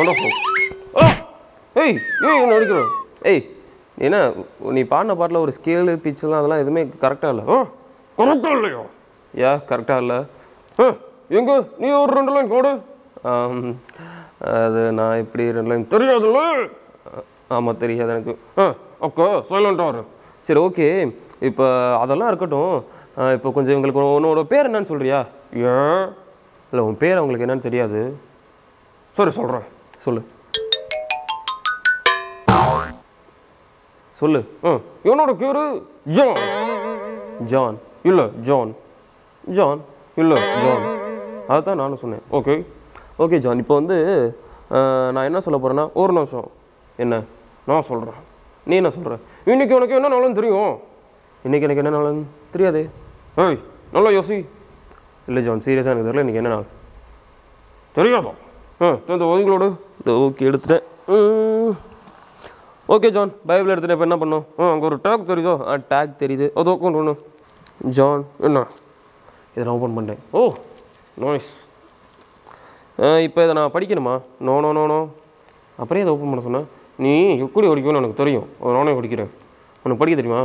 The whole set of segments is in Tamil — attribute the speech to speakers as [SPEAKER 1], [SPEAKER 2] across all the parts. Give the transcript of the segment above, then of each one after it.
[SPEAKER 1] ஒண்டர்ஃபுல் ஓ ஏய் ஏய் நடிக்கிறோம் ஏய் என்ன நீ பாடின பாட்டில் ஒரு ஸ்கேலு பிச்செலாம் அதெல்லாம் எதுவுமே கரெக்டாக இல்லை ஓ கரெக்டாக இல்லையோ யா கரெக்டாக இல்லை ஆ எங்கே நீ ஒரு ரெண்டு லைன் போடு அது நான் இப்படி ரெண்டு லைன் தெரியாதுல்ல ஆமாம் தெரியாது எனக்கு ஆ ஓகே சைலண்ட்டாக வரும் சரி ஓகே இப்போ அதெல்லாம் இருக்கட்டும் இப்போ கொஞ்சம் எங்களுக்கு உன்னோட பேர் என்னன்னு சொல்கிறியா ஏன் இல்லை உன் பேர் அவங்களுக்கு என்னன்னு தெரியாது சரி சொல்கிறேன் சொல்லு சொல்லு ம் இவனோட கியூரு ஜான் ஜான் இல்லை ஜான் ஜான் இல்லை ஜான் அதுதான் நானும் சொன்னேன் ஓகே ஓகே ஜான் இப்போ வந்து நான் என்ன சொல்ல போறேன்னா ஒரு நிமிஷம் என்ன நான் சொல்கிறேன் நீ என்ன சொல்கிற இன்னைக்கு உனக்கு என்ன நலன் தெரியும் இன்னைக்கு எனக்கு என்ன நாளும் தெரியாது ஏய் நல்லா யோசி இல்லை ஜான் சீரியஸாக எனக்கு தெரியல இன்னைக்கு என்ன நாள் தெரியாதான் ஆ இந்த உங்களோட இந்த ஓகே எடுத்துட்டேன் ஓகே ஜான் பைபிள் எடுத்துகிட்டு இப்போ என்ன பண்ணும் ஆ அங்கே ஒரு டேக் தெரியுதோ ஆ டேக் தெரியுது அதோ கொண்டு ஒன்று ஜான் என்ன இதை நான் ஓப்பன் பண்ணேன் ஓ நோய்ஸ் இப்போ இதை நான் படிக்கணுமா நோனோ நோனோ அப்புறம் இதை ஓப்பன் பண்ண சொன்னேன் நீ எப்படி படிக்கணும்னு எனக்கு தெரியும் ஒரு நானே படிக்கிறேன் உனக்கு படிக்க தெரியுமா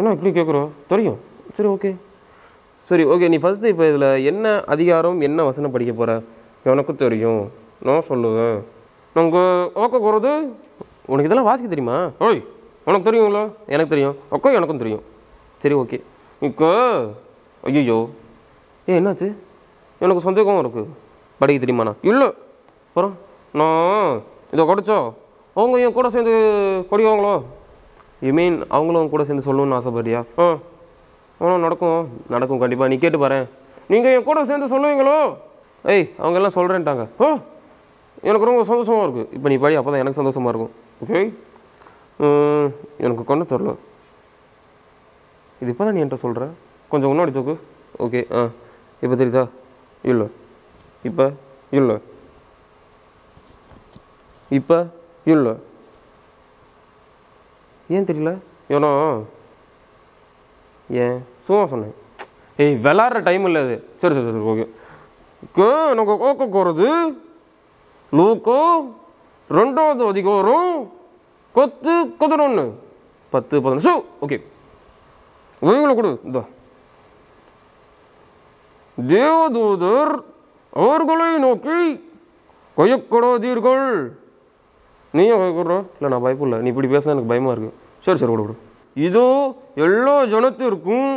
[SPEAKER 1] என்ன இப்படி கேட்குறோம் தெரியும் சரி ஓகே சரி ஓகே நீ ஃபஸ்ட்டு இப்போ இதில் என்ன அதிகாரம் என்ன வசனம் படிக்க போகிற எனக்கும் தெரியும் நான் சொல்லுவேன் நாங்கள் ஓக்க போகிறது உனக்கு இதெல்லாம் வாசிக்க தெரியுமா ஓய் உனக்கு தெரியுங்களா எனக்கு தெரியும் ஓகே எனக்கும் தெரியும் சரி ஓகே இப்போ ஐயோ ஏ என்னாச்சு எனக்கு சந்தேகம் இருக்குது படிக்க தெரியுமாண்ணா இல்லை அப்புறம் நான் இதை குடிச்சோ அவங்க என் கூட சேர்ந்து குடிக்குவாங்களோ ஐ மீன் அவங்களும் கூட சேர்ந்து சொல்லணும்னு ஆசைப்படுறியா ஆ ஆனால் நடக்கும் நடக்கும் கண்டிப்பாக நீ கேட்டு பாரு நீங்கள் என் கூட சேர்ந்து சொல்லுவீங்களோ ஏய் எல்லாம் சொல்கிறேன்ட்டாங்க ஓ எனக்கு ரொம்ப சந்தோஷமாக இருக்குது இப்போ நீ படி அப்போ தான் எனக்கு சந்தோஷமாக இருக்கும் ஓகே எனக்கு கொண்டு தரல இது இப்போ தான் நீ என்கிட்ட சொல்கிற கொஞ்சம் முன்னாடி தூக்கு ஓகே ஆ இப்போ தெரியுதா இல்லை இப்போ இல்லை இப்போ இல்லை ஏன் தெரியல ஏன்னா ஏன் சும்மா சொன்னேன் ஏய் விளாட்ற டைம் இல்லை அது சரி சரி சரி ஓகே எனக்கு கோக்கோ கோறது லூக்கோ ரெண்டாவது அதிகம் வரும் கொத்து கொத்தணும்னு பத்து பதினஞ்சு ஓகே உதவிகளை கொடு இந்த தேவதூதர் அவர்களை நோக்கி கொய்யக்கூடாதீர்கள் நீயும் கொய்யக்கூடுற இல்லை நான் பயப்பு இல்லை நீ இப்படி பேசினா எனக்கு பயமாக இருக்குது சரி சரி கொடு கொடு இதோ எல்லோ ஜனத்திற்கும்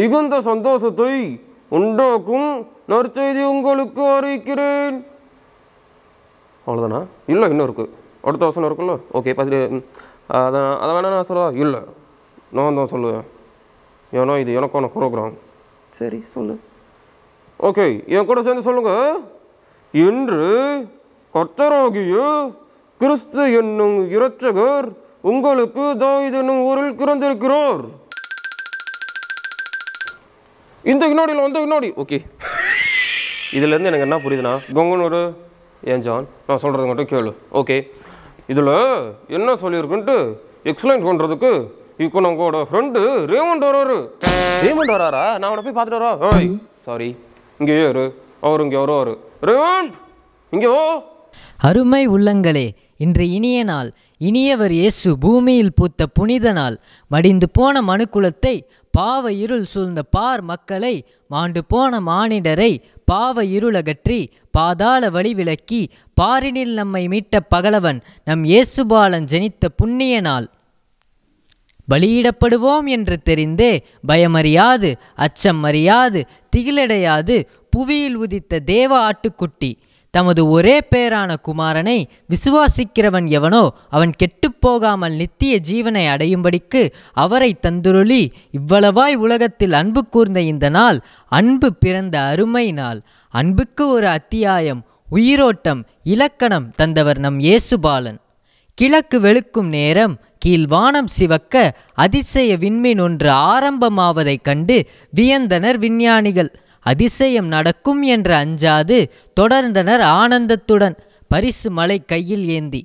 [SPEAKER 1] மிகுந்த சந்தோஷத்தை உண்டாக்கும் நற்செய்தி உங்களுக்கு அறிவிக்கிறேன் அவ்வளோதானா இல்லை இன்னும் இருக்குது அடுத்த வசனம் இருக்குல்ல ஓகே பசி அதான் அதை வேணா நான் சொல்லுவா இல்லை நான் தான் சொல்லுவேன் ஏனோ இது எனக்கான ப்ரோக்ராம் சரி சொல்லு ஓகே என் கூட சேர்ந்து சொல்லுங்கள் இன்று கர்த்தராகிய கிறிஸ்து என்னும் இரட்சகர் உங்களுக்கு என்னும் ஊரில் பிறந்திருக்கிறார் இந்த வினாடியில் வந்த வினோடி ஓகே இதுலேருந்து எனக்கு என்ன புரியுதுன்னா கொங்கனூர் ஏன் ஜான் நான் சொல்கிறது மட்டும் கேளு ஓகே இதில் என்ன சொல்லியிருக்குன்ட்டு எக்ஸ்பிளைன் பண்ணுறதுக்கு இப்போ நம்மளோட ஃப்ரெண்டு ரேமண்ட் வராரு ரேமண்ட் வராரா நான் அவனை போய் பார்த்துட்டு வரா சாரி இங்கேயே அவர் இங்கே வருவார்
[SPEAKER 2] ரேமண்ட் இங்கே ஓ அருமை உள்ளங்களே இன்று இனிய நாள் இனியவர் இயேசு பூமியில் பூத்த புனித நாள் மடிந்து போன மனுக்குலத்தை பாவ இருள் சூழ்ந்த பார் மக்களை மாண்டு போன மானிடரை பாவ இருளகற்றி பாதாள வழி விளக்கி பாரினில் நம்மை மீட்ட பகலவன் நம் இயேசுபாலன் ஜெனித்த புண்ணிய நாள் பலியிடப்படுவோம் என்று தெரிந்தே பயமறியாது அச்சம் அறியாது திகிலடையாது புவியில் உதித்த தேவ ஆட்டுக்குட்டி தமது ஒரே பேரான குமாரனை விசுவாசிக்கிறவன் எவனோ அவன் கெட்டுப்போகாமல் நித்திய ஜீவனை அடையும்படிக்கு அவரை தந்துருளி இவ்வளவாய் உலகத்தில் அன்பு கூர்ந்த இந்த நாள் அன்பு பிறந்த அருமை நாள் அன்புக்கு ஒரு அத்தியாயம் உயிரோட்டம் இலக்கணம் தந்தவர் நம் இயேசுபாலன் கிழக்கு வெளுக்கும் நேரம் கீழ் வானம் சிவக்க அதிசய விண்மீன் ஒன்று ஆரம்பமாவதைக் கண்டு வியந்தனர் விஞ்ஞானிகள் அதிசயம் நடக்கும் என்று அஞ்சாது தொடர்ந்தனர் ஆனந்தத்துடன் பரிசு மலை கையில் ஏந்தி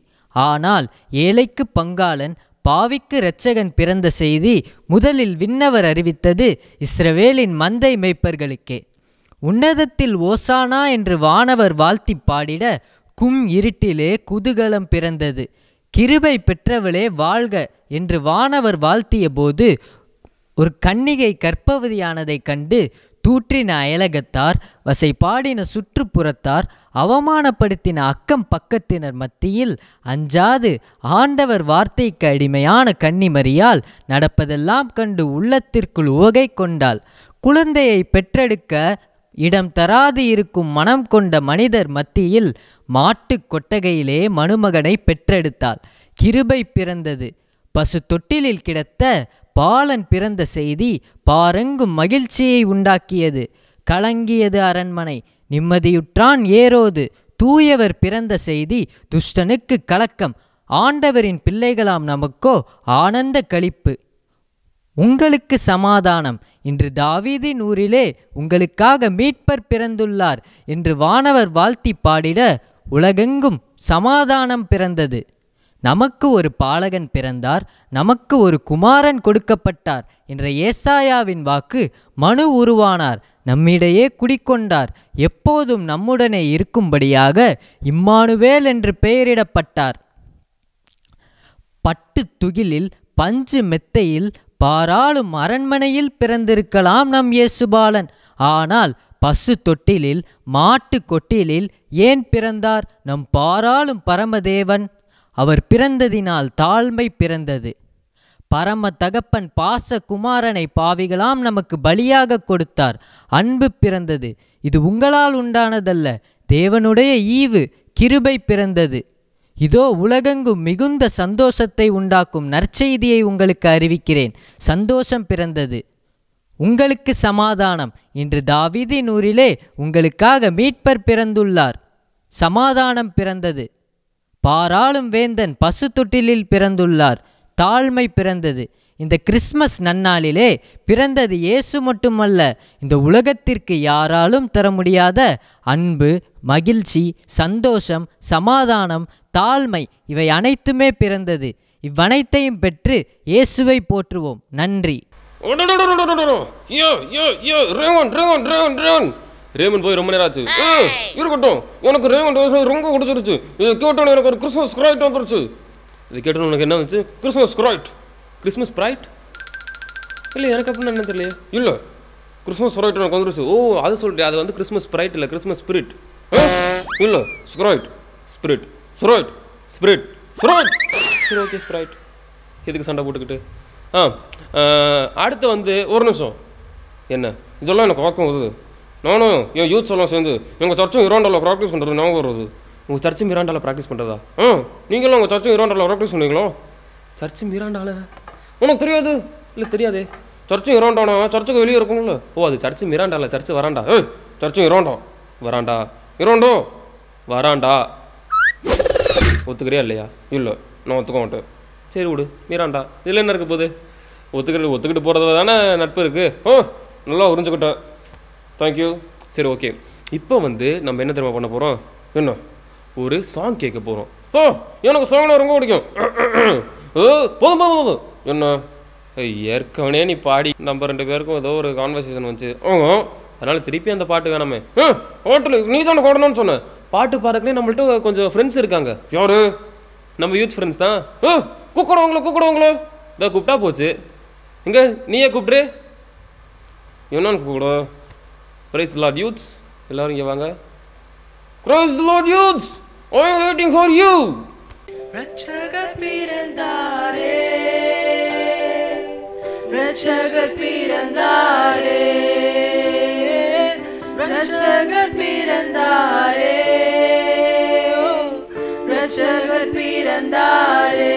[SPEAKER 2] ஆனால் ஏழைக்கு பங்காளன் பாவிக்கு இரட்சகன் பிறந்த செய்தி முதலில் விண்ணவர் அறிவித்தது இஸ்ரவேலின் மந்தை மெய்ப்பர்களுக்கே உன்னதத்தில் ஓசானா என்று வானவர் வாழ்த்தி பாடிட கும் இருட்டிலே குதூகலம் பிறந்தது கிருபை பெற்றவளே வாழ்க என்று வானவர் வாழ்த்திய போது ஒரு கன்னிகை கற்பவதியானதைக் கண்டு தூற்றின அயலகத்தார் வசை பாடின சுற்றுப்புறத்தார் அவமானப்படுத்தின அக்கம் பக்கத்தினர் மத்தியில் அஞ்சாது ஆண்டவர் வார்த்தைக்கு அடிமையான கன்னிமரியால் நடப்பதெல்லாம் கண்டு உள்ளத்திற்குள் உவகை கொண்டாள் குழந்தையை பெற்றெடுக்க இடம் தராது இருக்கும் மனம் கொண்ட மனிதர் மத்தியில் மாட்டு கொட்டகையிலே மணுமகனை பெற்றெடுத்தாள் கிருபை பிறந்தது பசு தொட்டிலில் கிடத்த பாலன் பிறந்த செய்தி பாரெங்கும் மகிழ்ச்சியை உண்டாக்கியது கலங்கியது அரண்மனை நிம்மதியுற்றான் ஏரோது தூயவர் பிறந்த செய்தி துஷ்டனுக்கு கலக்கம் ஆண்டவரின் பிள்ளைகளாம் நமக்கோ ஆனந்த கழிப்பு உங்களுக்கு சமாதானம் இன்று தாவீதி நூரிலே உங்களுக்காக மீட்பர் பிறந்துள்ளார் என்று வானவர் வாழ்த்தி பாடிட உலகெங்கும் சமாதானம் பிறந்தது நமக்கு ஒரு பாலகன் பிறந்தார் நமக்கு ஒரு குமாரன் கொடுக்கப்பட்டார் என்ற ஏசாயாவின் வாக்கு மனு உருவானார் நம்மிடையே குடிக்கொண்டார் எப்போதும் நம்முடனே இருக்கும்படியாக இம்மானுவேல் என்று பெயரிடப்பட்டார் பட்டு துகிலில் பஞ்சு மெத்தையில் பாராளும் அரண்மனையில் பிறந்திருக்கலாம் நம் இயேசுபாலன் ஆனால் பசு தொட்டிலில் மாட்டு கொட்டிலில் ஏன் பிறந்தார் நம் பாராளும் பரமதேவன் அவர் பிறந்ததினால் தாழ்மை பிறந்தது பரம தகப்பன் பாச குமாரனை பாவிகளாம் நமக்கு பலியாக கொடுத்தார் அன்பு பிறந்தது இது உங்களால் உண்டானதல்ல தேவனுடைய ஈவு கிருபை பிறந்தது இதோ உலகெங்கும் மிகுந்த சந்தோஷத்தை உண்டாக்கும் நற்செய்தியை உங்களுக்கு அறிவிக்கிறேன் சந்தோஷம் பிறந்தது உங்களுக்கு சமாதானம் இன்று தாவிதி நூறிலே உங்களுக்காக மீட்பர் பிறந்துள்ளார் சமாதானம் பிறந்தது பாராளும் வேந்தன் பசு தொட்டிலில் பிறந்துள்ளார் தாழ்மை பிறந்தது இந்த கிறிஸ்மஸ் நன்னாளிலே பிறந்தது இயேசு மட்டுமல்ல இந்த உலகத்திற்கு யாராலும் தர முடியாத அன்பு மகிழ்ச்சி சந்தோஷம் சமாதானம் தாழ்மை இவை அனைத்துமே பிறந்தது இவ்வனைத்தையும் பெற்று இயேசுவை போற்றுவோம் நன்றி
[SPEAKER 1] ரேமன் போய் ரொம்ப நேரம் ஆச்சு இருக்கட்டும் எனக்கு ரேமன் ரொம்ப பிடிச்சிருச்சு இது கேட்டோன்னு எனக்கு ஒரு கிறிஸ்மஸ் ஸ்க்ராய்ட் வந்துருச்சு இது கேட்டோம் உனக்கு என்ன வந்துச்சு கிறிஸ்மஸ் ஸ்க்ராய்ட் கிறிஸ்மஸ் ப்ரைட் இல்லை எனக்கு அப்படின்னு என்ன தெரியல இல்லை கிறிஸ்மஸ் ஸ்ப்ரைட் எனக்கு வந்துருச்சு ஓ அது சொல்லிட்டு அது வந்து கிறிஸ்மஸ் ஸ்ப்ரைட் இல்லை கிறிஸ்மஸ் ஸ்பிரிட் இல்லை ஸ்க்ராய்ட் ஸ்பிரிட் ஸ்ப்ரைட் ஸ்பிரிட் ஸ்ப்ரைட் சரி ஓகே ஸ்ப்ரைட் எதுக்கு சண்டை போட்டுக்கிட்டு ஆ அடுத்து வந்து ஒரு நிமிஷம் என்ன இதெல்லாம் எனக்கு வாக்கம் உதவுது நானும் என் யூத் எல்லாம் சேர்ந்து எங்கள் சர்ச்சும் இராண்டாவில் ப்ராக்டிஸ் பண்ணுறது ஞாபகம் வருது உங்கள் சர்ச்சு மிராண்டாவில் ப்ராக்டிஸ் பண்ணுறதா ஆ நீங்களும் உங்கள் சர்ச்சும் இராண்டாவில் ப்ராக்டிஸ் பண்ணுவீங்களோ சர்ச்சு மிராண்டாவில் உனக்கு தெரியாது இல்லை தெரியாதே சர்ச்சும் இராண்டானா சர்ச்சுக்கு வெளியே இருக்கும்ல ஓ அது சர்ச்சு மிராண்டாவில் சர்ச்சு வராண்டா ஏய் சர்ச்சும் இராண்டா வராண்டா இராண்டோ வராண்டா ஒத்துக்கிறியா இல்லையா இல்லை நான் ஒத்துக்க மாட்டேன் சரி விடு மிராண்டா இதில் என்ன இருக்க போகுது ஒத்துக்கிறது ஒத்துக்கிட்டு போகிறதுல தானே நட்பு இருக்குது ஓ நல்லா உறிஞ்சுக்கிட்டேன் தேங்க்யூ சரி ஓகே இப்போ வந்து நம்ம என்ன தெரியுமா பண்ண போகிறோம் என்ன ஒரு சாங் கேட்க போகிறோம் ஓ எனக்கு சாங்னா ரொம்ப பிடிக்கும் ஓ போதும் போதும் போதும் என்ன ஏற்கனவே நீ பாடி நம்ம ரெண்டு பேருக்கும் ஏதோ ஒரு கான்வர்சேஷன் வந்துச்சு ஓ அதனால் திருப்பி அந்த பாட்டு வேணாமே ம் ஹோட்டலுக்கு நீ தானே போடணும்னு சொன்னேன் பாட்டு பாடுறக்குனே நம்மள்ட்ட கொஞ்சம் ஃப்ரெண்ட்ஸ் இருக்காங்க யார் நம்ம யூத் ஃப்ரெண்ட்ஸ் தான் ஓ கூப்பிடுவாங்களோ கூப்பிடுவாங்களோ இதை கூப்பிட்டா போச்சு இங்கே நீயே கூப்பிட்ரு என்னன்னு கூப்பிடுவோம் Praise the Lord, youths. எல்லாரும் இங்கே வாங்க Cross the Lord, youths. I am waiting for you.
[SPEAKER 3] ரட்சகர்
[SPEAKER 1] பிறந்தாரே
[SPEAKER 3] ரட்சகர் பிறந்தாரே ரட்சகர் பிறந்தாரே ரட்சகர் பிறந்தாரே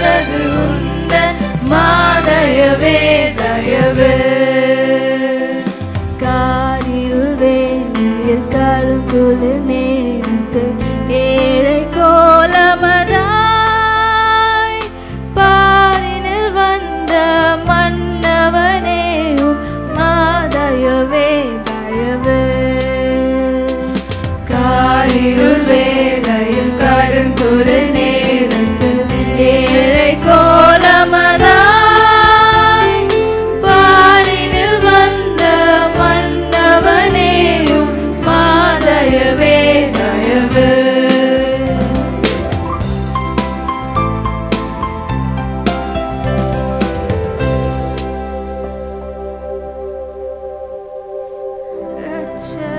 [SPEAKER 3] गुन्द मादयवेदयवे picture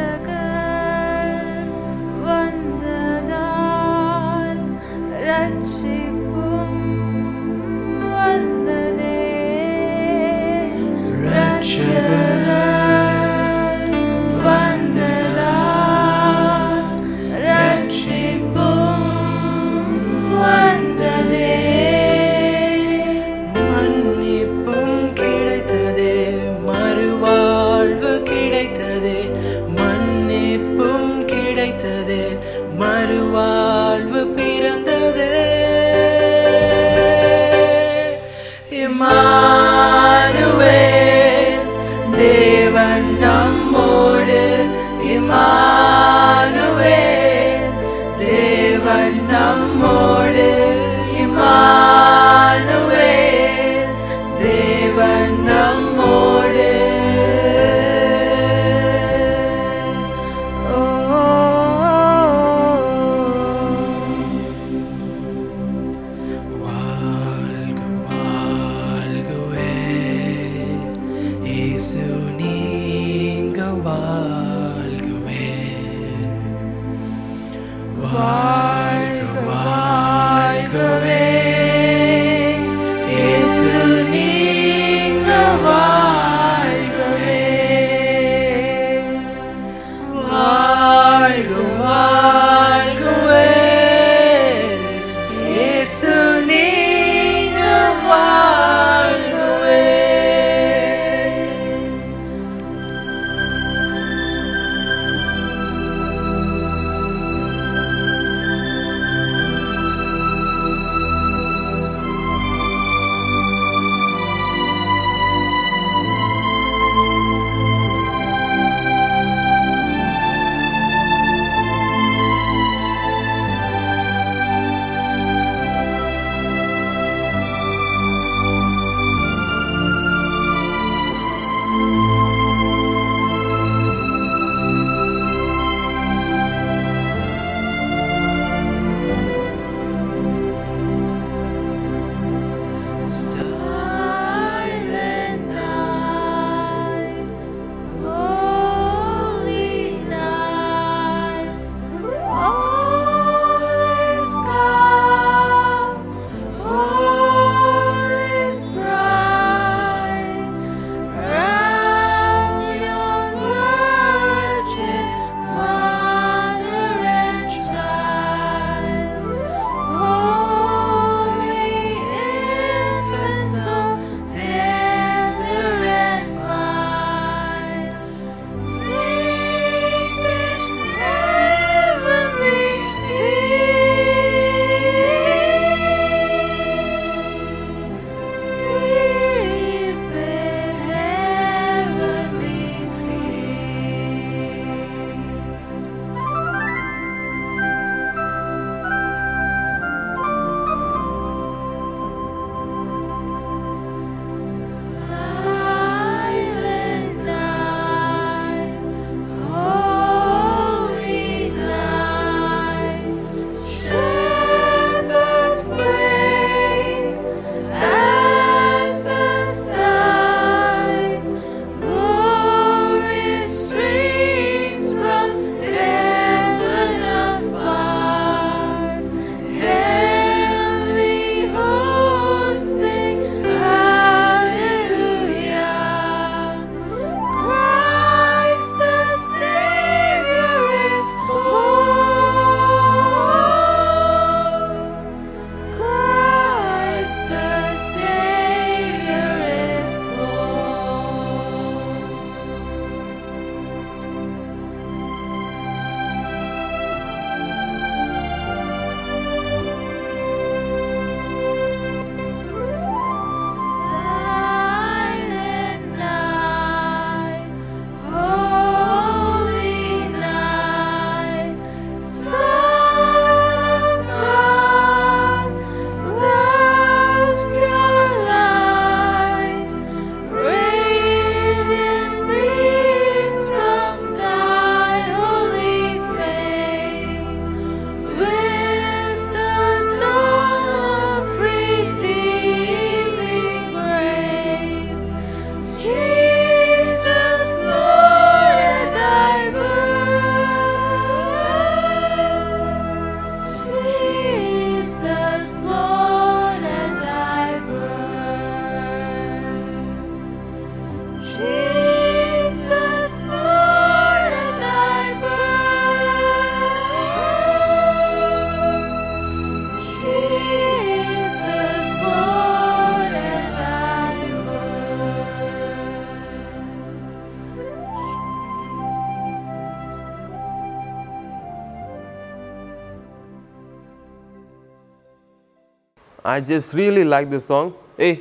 [SPEAKER 1] I just really like the song. Hey,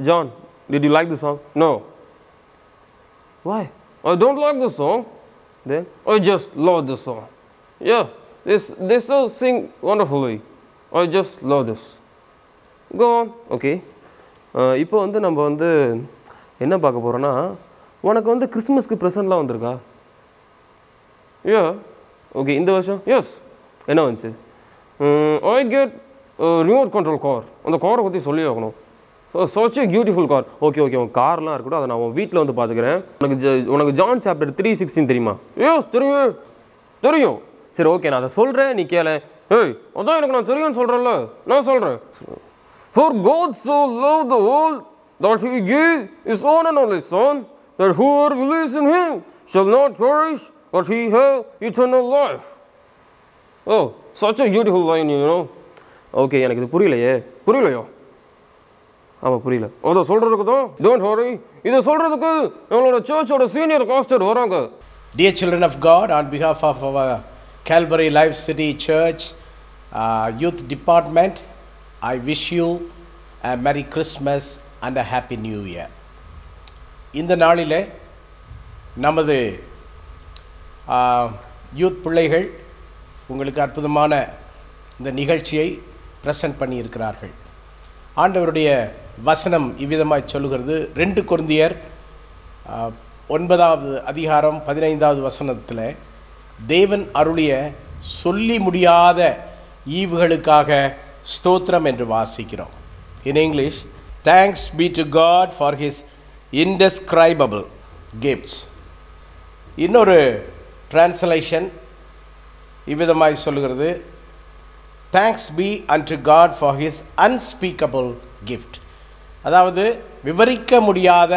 [SPEAKER 1] John, did you like the song? No. Why? I don't like the song. Then I just love the song. Yeah, they, they still sing wonderfully. I just love this. Go on. Okay. இப்போ வந்து நம்ம வந்து என்ன பார்க்க போகிறோன்னா உனக்கு வந்து கிறிஸ்மஸ்க்கு ப்ரெசன்ட்லாம் வந்திருக்கா யா ஓகே இந்த வருஷம் எஸ் என்ன வந்துச்சு I get remote control car அந்த காரை பற்றி சொல்லி ஆகணும் so such beautiful car okay okay உன் கார்லாம் இருக்கட்டும் அதை நான் வீட்டில் வந்து பார்த்துக்கிறேன் உனக்கு உனக்கு ஜான் சாப்டர் த்ரீ சிக்ஸ்டின் தெரியுமா ஐயோ தெரியும் தெரியும் சரி ஓகே நான் அதை சொல்கிறேன் நீ கேள ஏய் அதான் எனக்கு நான் தெரியும்னு சொல்கிறேன்ல நான் சொல்கிறேன் for God so love the world that he gave his own and only Son, that whoever believes in him shall not perish, but he have eternal life. Oh oh, such a beautiful line, you know. Okay எனக்கு இது புரியலையே புரியலையோ ஆமாம் புரியல
[SPEAKER 4] அதை சொல்கிறதுக்கு தான் டோன்ட் ஹோரி இதை சொல்கிறதுக்கு எங்களோட சர்ச்சோட சீனியர் காஸ்டர் வராங்க dear children of God on behalf of our Calvary life city search youth department I wish you a merry Christmas and a happy new year இந்த நாளில் நமது யூத் uh, பிள்ளைகள் உங்களுக்கு அற்புதமான இந்த நிகழ்ச்சியை ப்ரெசன்ட் பண்ணியிருக்கிறார்கள் ஆண்டவருடைய வசனம் இவ்விதமாய் சொல்லுகிறது ரெண்டு குருந்தியர் ஒன்பதாவது அதிகாரம் பதினைந்தாவது வசனத்தில் தேவன் அருளிய சொல்லி முடியாத ஈவுகளுக்காக ஸ்தோத்திரம் என்று வாசிக்கிறோம் in English thanks be to God for his indescribable gifts இன்னொரு டிரான்ஸ்லேஷன் இவ்விதமாய் சொல்கிறது thanks be unto God for his unspeakable gift அதாவது விவரிக்க முடியாத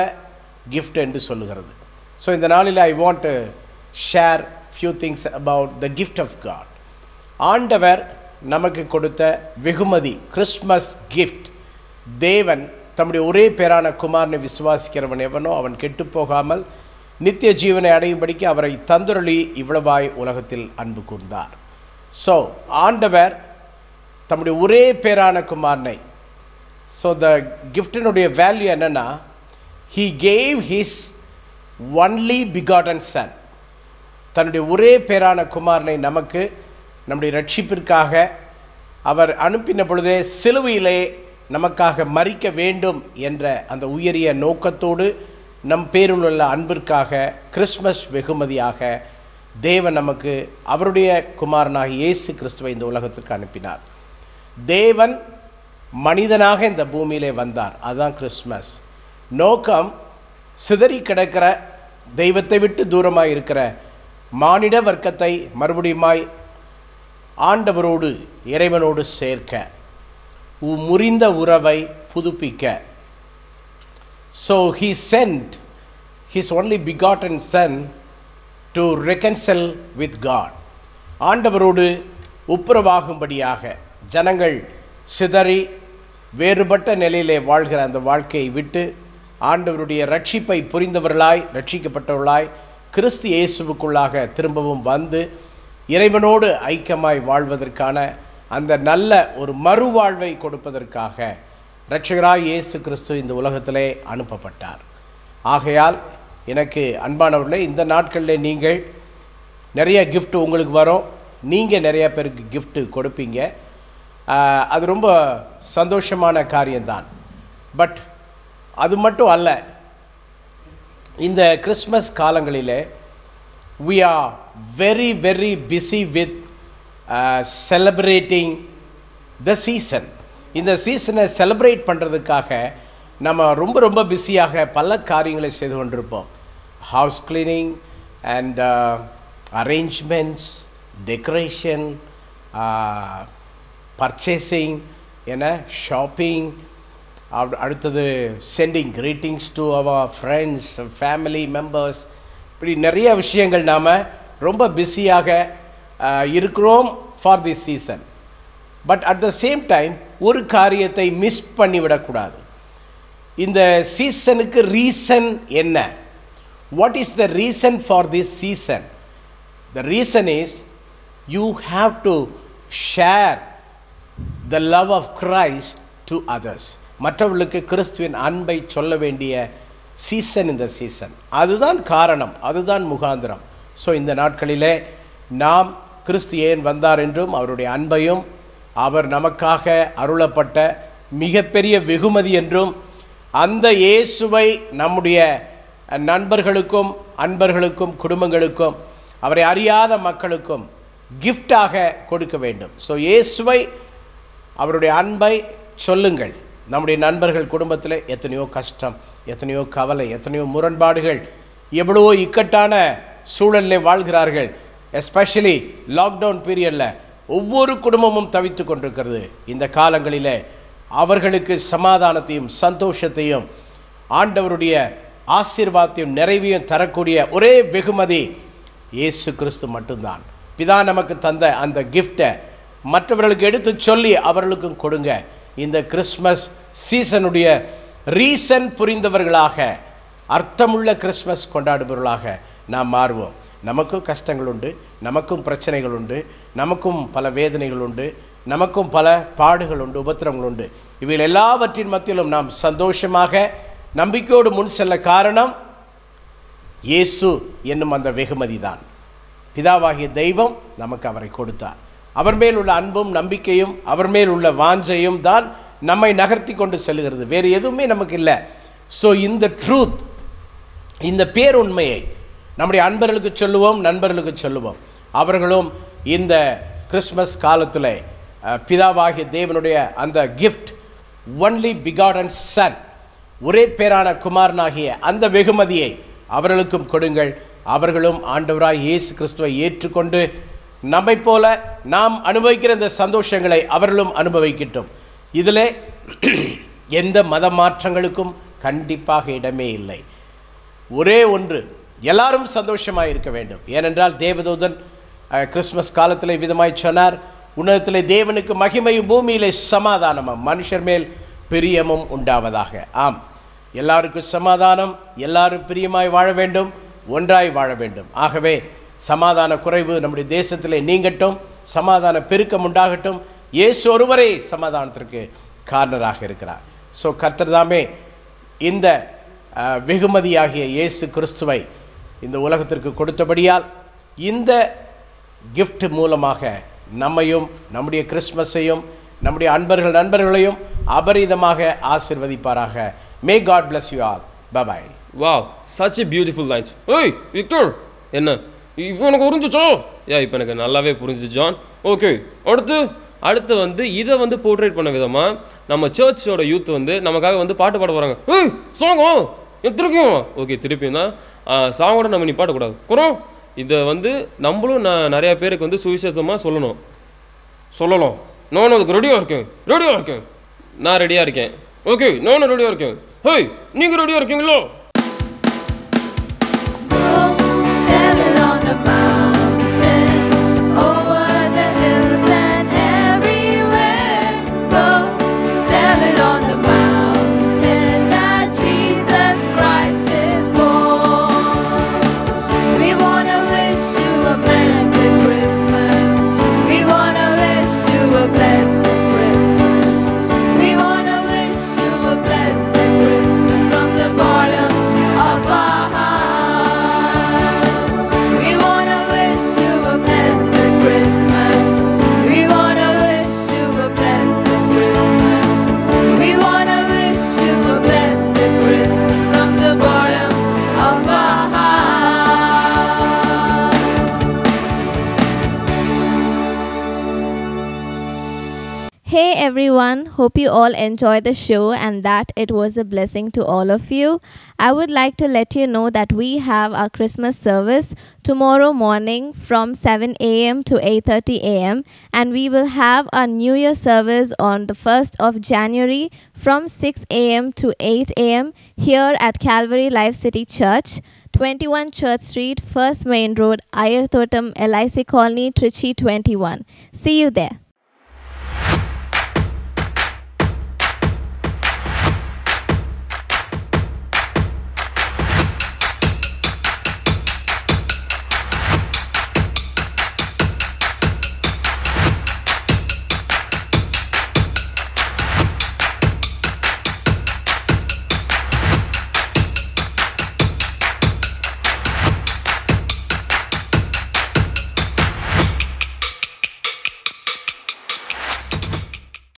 [SPEAKER 4] கிஃப்ட் என்று சொல்லுகிறது ஸோ இந்த நாளில் I want to share few things about the gift of God ஆண்டவர் நமக்கு கொடுத்த வெகுமதி கிறிஸ்மஸ் கிஃப்ட் தேவன் தம்முடைய ஒரே பேரான குமார்னு விசுவாசிக்கிறவன் எவனோ அவன் கெட்டுப்போகாமல் நித்திய ஜீவனை அடையும்படிக்கு அவரை தந்துரளி இவ்வளவாய் உலகத்தில் அன்பு கூர்ந்தார் ஸோ ஆண்டவர் தம்முடைய ஒரே பேரான குமாரனை ஸோ த கிஃப்டினுடைய வேல்யூ என்னென்னா he gave his only begotten son தன்னுடைய ஒரே பேரான குமாரனை நமக்கு நம்முடைய ரட்சிப்பிற்காக அவர் அனுப்பின பொழுதே சிலுவையிலே நமக்காக மறிக்க வேண்டும் என்ற அந்த உயரிய நோக்கத்தோடு நம் பேரில் உள்ள அன்பிற்காக கிறிஸ்மஸ் வெகுமதியாக தேவன் நமக்கு அவருடைய குமாரனாக இயேசு கிறிஸ்துவை இந்த உலகத்திற்கு அனுப்பினார் தேவன் மனிதனாக இந்த பூமியிலே வந்தார் அதுதான் கிறிஸ்மஸ் நோக்கம் சிதறி கிடக்கிற தெய்வத்தை விட்டு தூரமாக இருக்கிற மானிட வர்க்கத்தை மறுபடியுமாய் ஆண்டவரோடு இறைவனோடு சேர்க்க முறிந்த உறவை புதுப்பிக்க so he sent his only begotten son to reconcile with God ஆண்டவரோடு ஒப்புரவாகும்படியாக ஜனங்கள் சிதறி வேறுபட்ட நிலையிலே வாழ்கிற அந்த வாழ்க்கையை விட்டு ஆண்டவருடைய ரட்சிப்பை புரிந்தவர்களாய் ரட்சிக்கப்பட்டவர்களாய் கிறிஸ்து இயேசுவுக்குள்ளாக திரும்பவும் வந்து இறைவனோடு ஐக்கியமாய் வாழ்வதற்கான அந்த நல்ல ஒரு மறுவாழ்வை கொடுப்பதற்காக இரட்சகராய் இயேசு கிறிஸ்து இந்த உலகத்திலே அனுப்பப்பட்டார் ஆகையால் எனக்கு அன்பானவர்களே இந்த நாட்களில் நீங்கள் நிறைய கிஃப்ட் உங்களுக்கு வரும் நீங்கள் நிறையா பேருக்கு கிஃப்ட்டு கொடுப்பீங்க அது ரொம்ப சந்தோஷமான காரியம்தான் பட் அது மட்டும் அல்ல இந்த கிறிஸ்மஸ் காலங்களிலே we are very very busy with celebrating the season இந்த சீசனை செலப்ரேட் பண்ணுறதுக்காக நம்ம ரொம்ப ரொம்ப பிஸியாக பல காரியங்களை செய்து கொண்டிருப்போம் house cleaning and arrangements decoration purchasing என ஷாப்பிங் அடுத்தது sending greetings to our friends family members இப்படி நிறைய விஷயங்கள் நாம் ரொம்ப பிஸியாக இருக்கிறோம் for the season but at the same time ஒரு காரியத்தை மிஸ் பண்ணிவிடக்கூடாது இந்த சீசனுக்கு ரீசன் என்ன what is the reason for this season the reason is you have to share the love of Christ to others மற்றவர்களுக்கு கிறிஸ்துவின் அன்பை சொல்ல வேண்டிய சீசன் இந்த சீசன் அதுதான் காரணம் அதுதான் முகாந்திரம் ஸோ இந்த நாட்களிலே நாம் கிறிஸ்து ஏன் வந்தார் என்றும் அவருடைய அன்பையும் அவர் நமக்காக அருளப்பட்ட மிகப்பெரிய வெகுமதி என்றும் அந்த இயேசுவை நம்முடைய நண்பர்களுக்கும் அன்பர்களுக்கும் குடும்பங்களுக்கும் அவரை அறியாத மக்களுக்கும் கிஃப்டாக கொடுக்க வேண்டும் ஸோ இயேசுவை அவருடைய அன்பை சொல்லுங்கள் நம்முடைய நண்பர்கள் குடும்பத்தில் எத்தனையோ கஷ்டம் எத்தனையோ கவலை எத்தனையோ முரண்பாடுகள் எவ்வளவோ இக்கட்டான சூழலில் வாழ்கிறார்கள் எஸ்பெஷலி லாக்டவுன் பீரியடில் ஒவ்வொரு குடும்பமும் தவித்து கொண்டிருக்கிறது இந்த காலங்களில் அவர்களுக்கு சமாதானத்தையும் சந்தோஷத்தையும் ஆண்டவருடைய ஆசீர்வாதத்தையும் நிறைவையும் தரக்கூடிய ஒரே வெகுமதி இயேசு கிறிஸ்து மட்டும்தான் பிதா நமக்கு தந்த அந்த கிஃப்டை மற்றவர்களுக்கு எடுத்து சொல்லி அவர்களுக்கும் கொடுங்க இந்த கிறிஸ்மஸ் சீசனுடைய ரீசன் புரிந்தவர்களாக அர்த்தமுள்ள கிறிஸ்மஸ் கொண்டாடுபவர்களாக நாம் மாறுவோம் நமக்கும் கஷ்டங்கள் உண்டு நமக்கும் பிரச்சனைகள் உண்டு நமக்கும் பல வேதனைகள் உண்டு நமக்கும் பல பாடுகள் உண்டு உபத்திரங்கள் உண்டு இவைகள் எல்லாவற்றின் மத்தியிலும் நாம் சந்தோஷமாக நம்பிக்கையோடு முன் செல்ல காரணம் இயேசு என்னும் அந்த வெகுமதி தான் பிதாவாகிய தெய்வம் நமக்கு அவரை கொடுத்தார் அவர் மேல் உள்ள அன்பும் நம்பிக்கையும் அவர் மேல் உள்ள வாஞ்சையும் தான் நம்மை நகர்த்தி கொண்டு செல்கிறது வேறு எதுவுமே நமக்கு இல்லை ஸோ இந்த ட்ரூத் இந்த பேருண்மையை நம்முடைய அன்பர்களுக்கு சொல்லுவோம் நண்பர்களுக்கு சொல்லுவோம் அவர்களும் இந்த கிறிஸ்மஸ் காலத்தில் பிதாவாகிய தேவனுடைய அந்த gift only begotten son ஒரே பேரான குமாரனாகிய அந்த வெகுமதியை அவர்களுக்கும் கொடுங்கள் அவர்களும் ஆண்டவராக இயேசு கிறிஸ்துவை ஏற்றுக்கொண்டு நம்மை போல நாம் அனுபவிக்கிற இந்த சந்தோஷங்களை அவர்களும் அனுபவிக்கட்டும் இதில் எந்த மத மாற்றங்களுக்கும் கண்டிப்பாக இடமே இல்லை ஒரே ஒன்று எல்லாரும் சந்தோஷமாக இருக்க வேண்டும் ஏனென்றால் தேவதூதன் கிறிஸ்மஸ் காலத்தில் விதமாய் சொன்னார் உன்னதத்தில் தேவனுக்கு மகிமையும் பூமியிலே சமாதானமும் மனுஷர் மேல் பிரியமும் உண்டாவதாக ஆம் எல்லாருக்கும் சமாதானம் எல்லாரும் பிரியமாய் வாழ வேண்டும் ஒன்றாய் வாழ வேண்டும் ஆகவே சமாதான குறைவு நம்முடைய தேசத்தில் நீங்கட்டும் சமாதான பெருக்கம் உண்டாகட்டும் இயேசு ஒருவரே சமாதானத்திற்கு காரணராக இருக்கிறார் ஸோ கர்த்தர் தாமே இந்த வெகுமதியாகிய இயேசு கிறிஸ்துவை இந்த உலகத்திற்கு கொடுத்தபடியால் இந்த கிஃப்ட் மூலமாக நம்மையும் நம்முடைய கிறிஸ்மஸையும் நம்முடைய அன்பர்கள் நண்பர்களையும் அபரீதமாக ஆசிர்வதிப்பாராக may God bless you all bye bye
[SPEAKER 1] wow such a beautiful lines ஓய் விக்டோர் என்ன இப்போ எனக்கு புரிஞ்சிச்சோ யா இப்போ எனக்கு நல்லாவே புரிஞ்சு ஜான் ஓகே அடுத்து அடுத்து வந்து இதை வந்து போர்ட்ரேட் பண்ண விதமாக நம்ம சர்ச்சோட யூத் வந்து நமக்காக வந்து பாட்டு பாட போகிறாங்க ஏய் சாங்கோ திருப்பியும் ஓகே திருப்பியும் தான் சாங்கோட நம்ம நீ பாடக்கூடாது குறோம் இதை வந்து நம்மளும் நான் நிறையா பேருக்கு வந்து சுவிசேஷமாக சொல்லணும் சொல்லலாம் நானும் அதுக்கு ரெடியாக இருக்கேன் ரெடியாக இருக்கேன் நான் ரெடியாக இருக்கேன் ஓகே நானும் ரெடியாக இருக்கேன் ஹேய் நீங்கள் ரெடியாக இருக்கீங்களோ
[SPEAKER 2] all enjoy the show and that it was a blessing to all of you. I would like to let you know that we have our Christmas service tomorrow morning from 7 a.m. to 8:30 a.m. and we will have our New Year service on the 1st of January from 6 a.m. to 8 a.m. here at Calvary Life City Church. 21 Church Street, 1st Main Road, Ayerthotam, LIC Colony, Trichy 21. See you there.